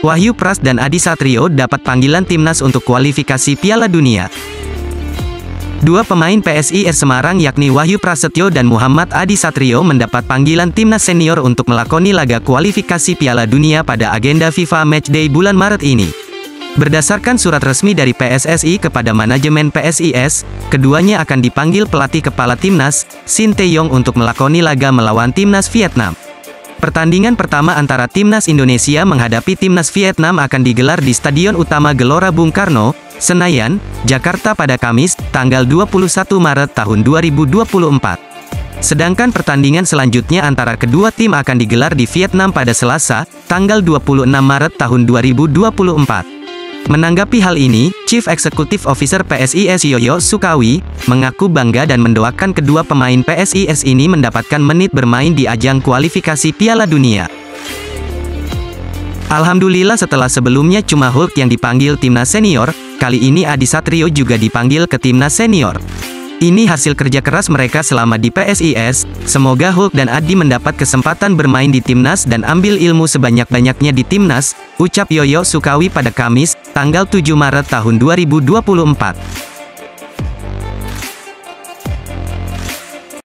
Wahyu Pras dan Adi Satrio dapat panggilan timnas untuk kualifikasi Piala Dunia. Dua pemain PSIS Semarang yakni Wahyu Prasetyo dan Muhammad Adi Satrio mendapat panggilan timnas senior untuk melakoni laga kualifikasi Piala Dunia pada agenda FIFA Matchday bulan Maret ini. Berdasarkan surat resmi dari PSSI kepada manajemen PSIS, keduanya akan dipanggil pelatih kepala timnas, Shin Tae-yong untuk melakoni laga melawan timnas Vietnam. Pertandingan pertama antara Timnas Indonesia menghadapi Timnas Vietnam akan digelar di Stadion Utama Gelora Bung Karno, Senayan, Jakarta pada Kamis, tanggal 21 Maret tahun 2024. Sedangkan pertandingan selanjutnya antara kedua tim akan digelar di Vietnam pada Selasa, tanggal 26 Maret tahun 2024. Menanggapi hal ini, Chief Executive Officer PSIS Yoyo Sukawi, mengaku bangga dan mendoakan kedua pemain PSIS ini mendapatkan menit bermain di ajang kualifikasi Piala Dunia. Alhamdulillah setelah sebelumnya cuma Hulk yang dipanggil timnas senior, kali ini Adi Satrio juga dipanggil ke timnas senior. Ini hasil kerja keras mereka selama di PSIS, semoga Hulk dan Adi mendapat kesempatan bermain di timnas dan ambil ilmu sebanyak-banyaknya di timnas, ucap Yoyo Sukawi pada Kamis, tanggal 7 Maret tahun 2024.